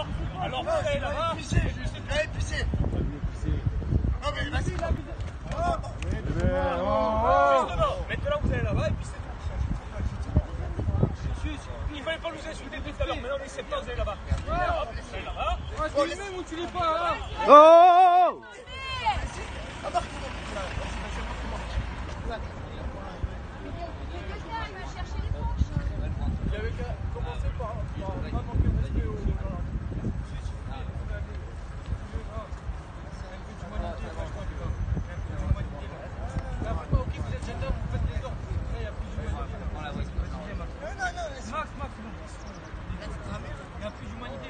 Alors, alors vous allez là-bas. Allez pisser. Non mais vas-y. Justement, maintenant vous allez là-bas et puis c'est tout. Il fallait pas nous insulter tout à l'heure, maintenant on essaie pas, vous allez là-bas. Hop, Vous allez là-bas. Oh, oh, oh Il avait qu'à commencer par par pas manquer de respect aux gens. Max, Max, non. Il n'y a plus d'humanité, frère. Il n'y a plus d'humanité, là. Là,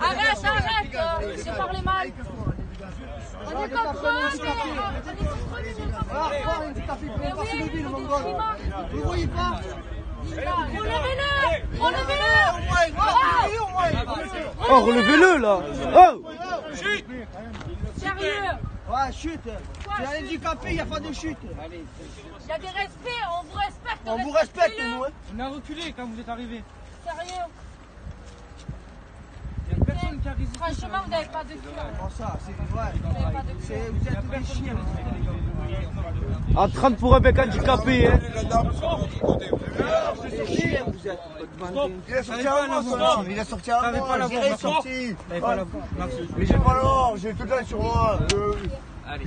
Arrête, arrête, euh, j'ai parlé mal. On est pas prêts, mais Vous voyez pas Relevez-le Relevez-le. Oh, relevez-le là. Oh. Sérieux Ouais, chute. Tu es handicapé, il n'y a pas de chute. Il y a des respects, on vous respecte. On vous respecte, nous. hein. On a reculé quand vous êtes arrivé. Sérieux Il n'y a personne qui a résisté. Franchement, vous n'avez pas de cul. Bon, ça, c'est ouais. Vous n'avez pas de cul. C'est- Vous êtes des chiens. En train pour un mec handicapé, hein Il est sorti son Il est sorti voix, Max. sorti. Mais j'ai pas l'or, j'ai tout le temps sur moi.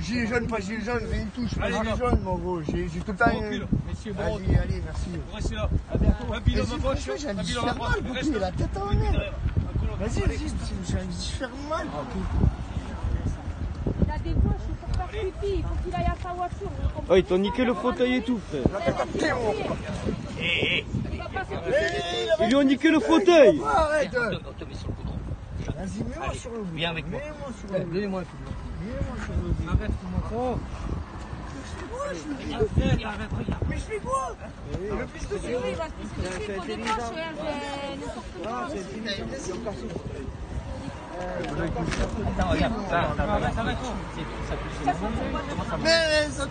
Gilet jaune, pas gilet jaune, tout. Je suis pas gilet jaune, mon gros. J'ai tout le temps. Allez, allez, merci. Vous restez là. À bientôt. Un bilan j'ai envie de faire mal, Reste. il a la tête en l'air. Vas-y, vas-y, j'ai envie de faire mal. Il a des poches pour faire pipi. Il faut qu'il aille à sa voiture. Oh, ils t'ont niqué le fauteuil et tout, frère. Il va se Eh, Ils lui ont niqué le fauteuil Arrête. Vas-y, mets-moi sur le bout. Viens avec moi. Mets-moi sur le bout. Mets-moi sur bout. Arrête. Mais je fais quoi Le plus de Oui, oui, parce que c'est n'importe quoi. Ah, c'est Mais ça